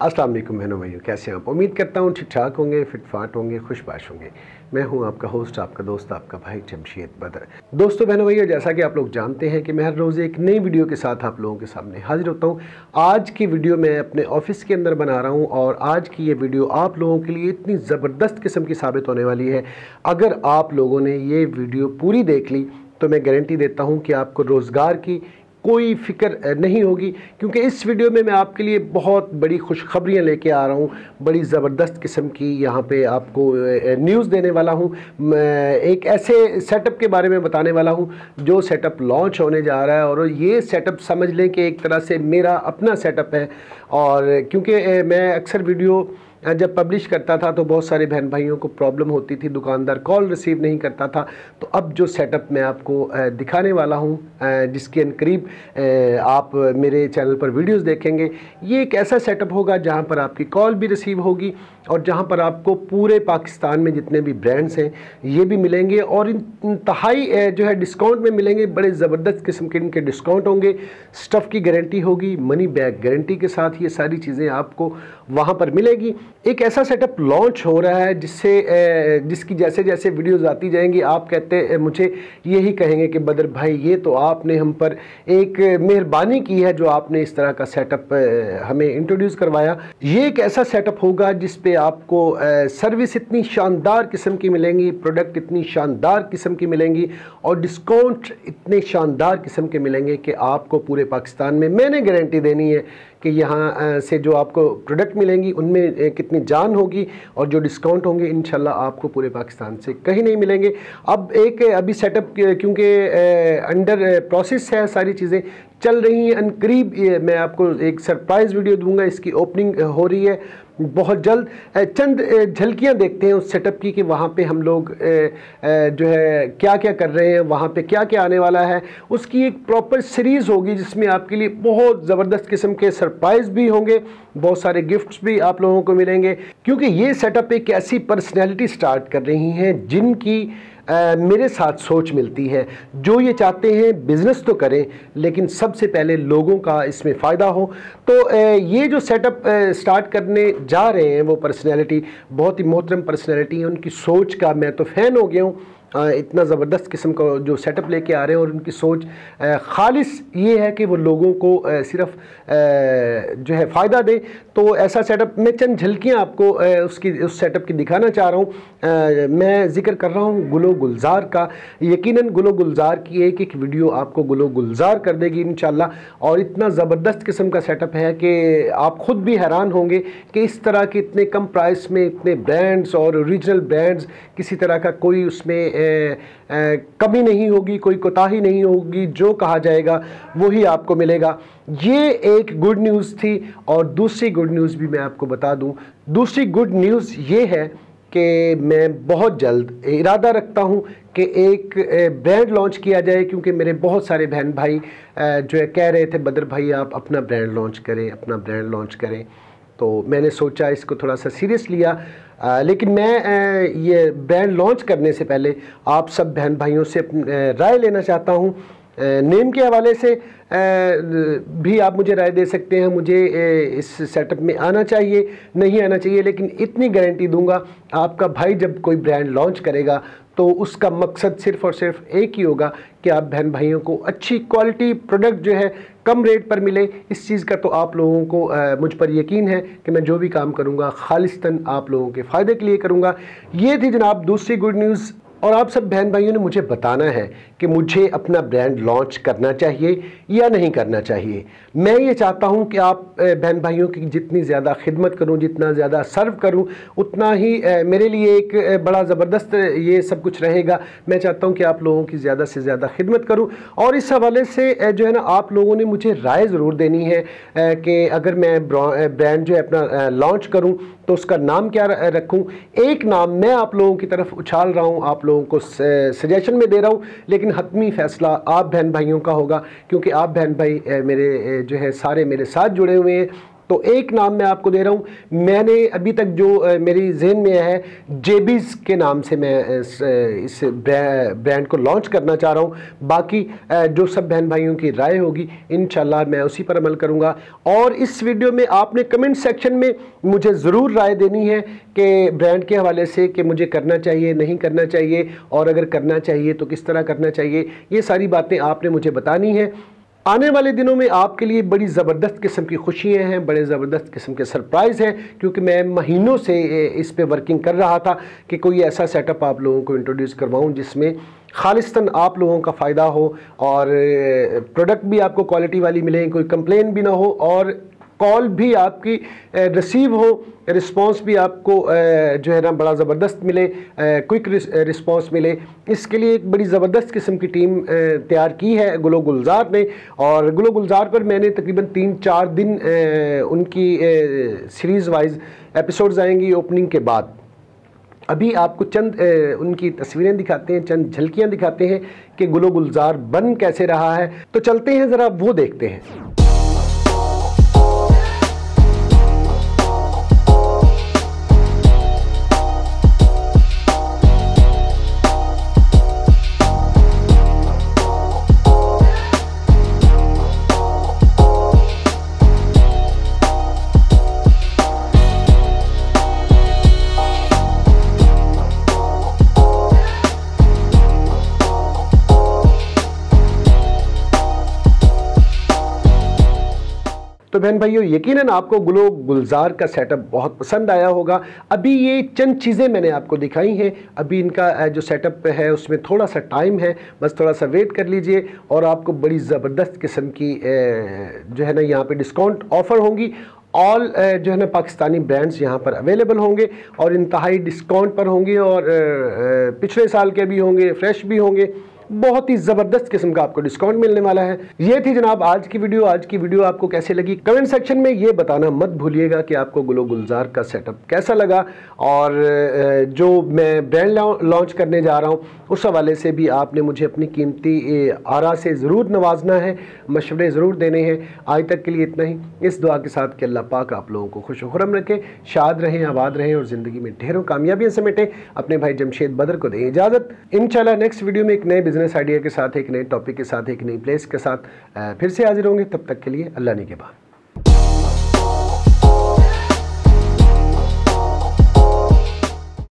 अस्सलाम वालेकुम बहनों भाइयों, कैसे हैं आप? उम्मीद करता हूँ ठीक ठाक होंगे, फिट फाट होंगे, खुशबाश होंगे। मैं हूँ आपका होस्ट आपका दोस्त, आपका भाई जमशेद बदर। दोस्तों, बहनों भैया जैसा कि आप लोग जानते हैं कि मैं हर रोज़ एक नई वीडियो के साथ आप लोगों के सामने हाजिर होता हूँ। आज की वीडियो मैं अपने ऑफ़िस के अंदर बना रहा हूँ और आज की ये वीडियो आप लोगों के लिए इतनी ज़बरदस्त किस्म की साबित होने वाली है। अगर आप लोगों ने ये वीडियो पूरी देख ली तो मैं गारंटी देता हूँ कि आपको रोज़गार की कोई फ़िक्र नहीं होगी। क्योंकि इस वीडियो में मैं आपके लिए बहुत बड़ी खुशखबरियाँ लेके आ रहा हूँ। बड़ी ज़बरदस्त किस्म की यहाँ पे आपको न्यूज़ देने वाला हूँ। एक ऐसे सेटअप के बारे में बताने वाला हूँ, जो सेटअप लॉन्च होने जा रहा है। और ये सेटअप समझ लें कि एक तरह से मेरा अपना सेटअप है। और क्योंकि मैं अक्सर वीडियो जब पब्लिश करता था तो बहुत सारे बहन भाइयों को प्रॉब्लम होती थी, दुकानदार कॉल रिसीव नहीं करता था। तो अब जो सेटअप मैं आपको दिखाने वाला हूँ जिसके करीब आप मेरे चैनल पर वीडियोस देखेंगे, ये एक ऐसा सेटअप होगा जहाँ पर आपकी कॉल भी रिसीव होगी और जहाँ पर आपको पूरे पाकिस्तान में जितने भी ब्रांड्स हैं, ये भी मिलेंगे और इंतहाई जो है डिस्काउंट में मिलेंगे, बड़े ज़बरदस्त किस्म के इनके डिस्काउंट होंगे। स्टफ़ की गारंटी होगी मनी बैक गारंटी के साथ ये सारी चीज़ें आपको वहाँ पर मिलेगी। एक ऐसा सेटअप लॉन्च हो रहा है जिससे जिसकी जैसे जैसे वीडियोस आती जाएँगी, आप कहते मुझे यही कहेंगे कि, बदर भाई, ये तो आपने हम पर एक मेहरबानी की है जो आपने इस तरह का सेटअप हमें इंट्रोड्यूस करवाया। ये एक ऐसा सेटअप होगा जिस पे आपको सर्विस इतनी शानदार किस्म की मिलेंगी प्रोडक्ट इतनी शानदार किस्म की मिलेंगी और डिस्काउंट इतने शानदार किस्म के मिलेंगे कि आपको पूरे पाकिस्तान में मैंने गारंटी देनी है कि यहाँ से जो आपको प्रोडक्ट मिलेंगी, उनमें कितनी जान होगी और जो डिस्काउंट होंगे इन आपको पूरे पाकिस्तान से कहीं नहीं मिलेंगे। अब एक, अभी सेटअप क्योंकि अंडर प्रोसेस है, सारी चीज़ें चल रही हैं करीब मैं आपको एक सरप्राइज़ वीडियो दूँगा, इसकी ओपनिंग हो रही है। बहुत जल्द चंद झलकियाँ देखते हैं उस सेटअप की कि वहाँ पे हम लोग जो है क्या क्या कर रहे हैं, वहाँ पे क्या क्या आने वाला है। उसकी एक प्रॉपर सीरीज़ होगी जिसमें आपके लिए बहुत ज़बरदस्त किस्म के सरप्राइज़ भी होंगे, बहुत सारे गिफ्ट्स भी आप लोगों को मिलेंगे। क्योंकि ये सेटअप एक ऐसी पर्सनैलिटी स्टार्ट कर रही हैं जिनकी आ, मेरे साथ सोच मिलती है। जो ये चाहते हैं बिज़नेस तो करें लेकिन सबसे पहले लोगों का इसमें फ़ायदा हो। तो आ, ये जो सेटअप स्टार्ट करने जा रहे हैं वो पर्सनैलिटी बहुत ही मोहतरम पर्सनैलिटी है। उनकी सोच का मैं तो फ़ैन हो गया हूँ। इतना ज़बरदस्त किस्म का जो सेटअप लेके आ रहे हैं और उनकी सोच ख़ालिस ये है कि वो लोगों को सिर्फ़ जो है फ़ायदा दे। तो ऐसा सेटअप मैं चंद झलकियाँ आपको उसकी, उस सेटअप की दिखाना चाह रहा हूँ। मैं ज़िक्र कर रहा हूँ गुलो गुलजार का। यकीनन गुलो गुलजार की एक एक वीडियो आपको गुलो गुलजार कर देगी इन और इतना ज़बरदस्त किस्म का सेटअप है कि आप ख़ुद भी हैरान होंगे कि इस तरह के इतने कम प्राइस में इतने ब्रांड्स और ओरिजिनल ब्रांड्स किसी तरह का कोई उसमें कमी नहीं होगी, कोई कोताही नहीं होगी, जो कहा जाएगा, वही आपको मिलेगा। ये एक गुड न्यूज़ थी और दूसरी गुड न्यूज़ भी मैं आपको बता दूँ। दूसरी गुड न्यूज़ ये है कि मैं बहुत जल्द इरादा रखता हूँ कि एक ब्रांड लॉन्च किया जाए, क्योंकि मेरे बहुत सारे बहन भाई जो है, कह रहे थे, बदर भाई, आप अपना ब्रांड लॉन्च करें, अपना ब्रांड लॉन्च करें। तो मैंने सोचा इसको थोड़ा सा सीरियस लिया। लेकिन मैं ये ब्रांड लॉन्च करने से पहले आप सब बहन भाइयों से राय लेना चाहता हूँ। नेम के हवाले से भी आप मुझे राय दे सकते हैं। मुझे इस सेटअप में आना चाहिए, नहीं आना चाहिए, लेकिन इतनी गारंटी दूँगा, आपका भाई जब कोई ब्रांड लॉन्च करेगा तो उसका मकसद सिर्फ़ और सिर्फ़ एक ही होगा कि आप बहन भाइयों को अच्छी क्वालिटी प्रोडक्ट जो है कम रेट पर मिले। इस चीज़ का तो आप लोगों को आ, मुझ पर यकीन है कि मैं जो भी काम करूँगा खालिस्तन आप लोगों के फ़ायदे के लिए करूँगा। ये थी जनाब दूसरी गुड न्यूज़ और आप सब बहन भाइयों ने मुझे बताना है कि मुझे अपना ब्रांड लॉन्च करना चाहिए या नहीं करना चाहिए। मैं ये चाहता हूँ कि आप बहन भाइयों की जितनी ज़्यादा खिदमत करूँ, जितना ज़्यादा सर्व करूँ, उतना ही मेरे लिए एक बड़ा ज़बरदस्त ये सब कुछ रहेगा। मैं चाहता हूँ कि आप लोगों की ज़्यादा से ज़्यादा खिदमत करूँ। और इस हवाले से जो है ना, आप लोगों ने मुझे राय ज़रूर देनी है कि अगर मैं ब्रांड जो है अपना लॉन्च करूँ तो उसका नाम क्या रखूँ? एक नाम मैं आप लोगों की तरफ़ उछाल रहा हूँ, आप लोगों को सजेशन में दे रहा हूँ, लेकिन हतमी फ़ैसला आप बहन भाइयों का होगा, क्योंकि आप बहन भाई मेरे जो है, सारे मेरे साथ जुड़े हुए हैं। तो एक नाम मैं आपको दे रहा हूँ। मैंने अभी तक जो मेरी जहन में है, जेबीज के नाम से मैं इस ब्रांड को लॉन्च करना चाह रहा हूँ। बाकी जो सब बहन भाइयों की राय होगी इन मैं उसी पर अमल करूँगा। और इस वीडियो में आपने कमेंट सेक्शन में मुझे ज़रूर राय देनी है कि ब्रांड के हवाले से कि मुझे करना चाहिए, नहीं करना चाहिए, और अगर करना चाहिए तो किस तरह करना चाहिए, ये सारी बातें आपने मुझे बतानी है। आने वाले दिनों में आपके लिए बड़ी ज़बरदस्त किस्म की खुशियाँ हैं, बड़े ज़बरदस्त किस्म के सरप्राइज़ हैं, क्योंकि मैं महीनों से इस पर वर्किंग कर रहा था कि कोई ऐसा सेटअप आप लोगों को इंट्रोड्यूस करवाऊँ जिसमें खालिस्तन आप लोगों का फ़ायदा हो और प्रोडक्ट भी आपको क्वालिटी वाली मिले, कोई कंप्लेन भी ना हो और कॉल भी आपकी रिसीव हो रिस्पांस भी आपको जो है ना बड़ा ज़बरदस्त मिले क्विक रिस्पांस मिले। इसके लिए एक बड़ी ज़बरदस्त किस्म की टीम तैयार की है गुलो गुलजार ने। और गुलो गुलजार पर मैंने तकरीबन तीन चार दिन उनकी सीरीज़ वाइज एपिसोड्स आएँगी ओपनिंग के बाद। अभी आपको चंद ए, उनकी तस्वीरें दिखाते हैं चंद झलकियाँ दिखाते हैं कि गुलो गुलजार बन कैसे रहा है। तो चलते हैं ज़रा वो देखते हैं। तो बहन भाइयों, यकीनन आपको गुलो गुलजार का सेटअप बहुत पसंद आया होगा। अभी ये चंद चीज़ें मैंने आपको दिखाई हैं। अभी इनका जो सेटअप है, उसमें थोड़ा सा टाइम है। बस थोड़ा सा वेट कर लीजिए और आपको बड़ी ज़बरदस्त किस्म की जो है ना, यहाँ पे डिस्काउंट ऑफ़र होंगी। ऑल जो है ना, पाकिस्तानी ब्रांड्स यहाँ पर अवेलेबल होंगे और इंतहाई डिस्काउंट पर होंगे और पिछले साल के भी होंगे फ्रेश भी होंगे। बहुत ही ज़बरदस्त किस्म का आपको डिस्काउंट मिलने वाला है। ये थी जनाब आज की वीडियो आज की वीडियो आपको कैसे लगी? कमेंट सेक्शन में ये बताना मत भूलिएगा कि आपको गुलो गुलजार का सेटअप कैसा लगा। और जो मैं ब्रांड लॉन्च करने जा रहा हूँ, उस हवाले से भी आपने मुझे अपनी कीमती आरा से ज़रूर नवाजना है। मशवरे ज़रूर देने हैं। आज तक के लिए इतना ही। इस दुआ के साथ कि अल्लाह पाक आप लोगों को खुश खुरम रखें, शाद रहें, आबाद रहें और ज़िंदगी में ढेरों कामयाबियाँ समेटें। अपने भाई जमशेद बदर को दें इजाज़त। इन नेक्स्ट वीडियो में एक नए बिज़नेस आइडिया के साथ, एक नए टॉपिक के साथ, एक नई प्लेस के साथ फिर से हाजिर होंगे। तब तक के लिए अल्लाह ने के बाद।